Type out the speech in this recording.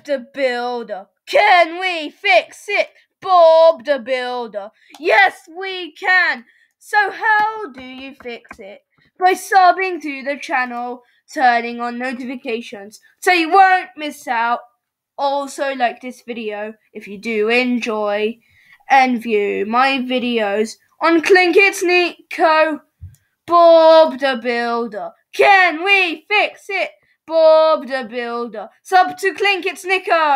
Bob the Builder. Can we fix it? Bob the Builder. Yes, we can. So, how do you fix it? By subbing to the channel, turning on notifications so you won't miss out. Also, like this video if you do enjoy and view my videos on ClinkItsNicko. Bob the Builder. Can we fix it? Bob the Builder. Sub to ClinkItsNicko.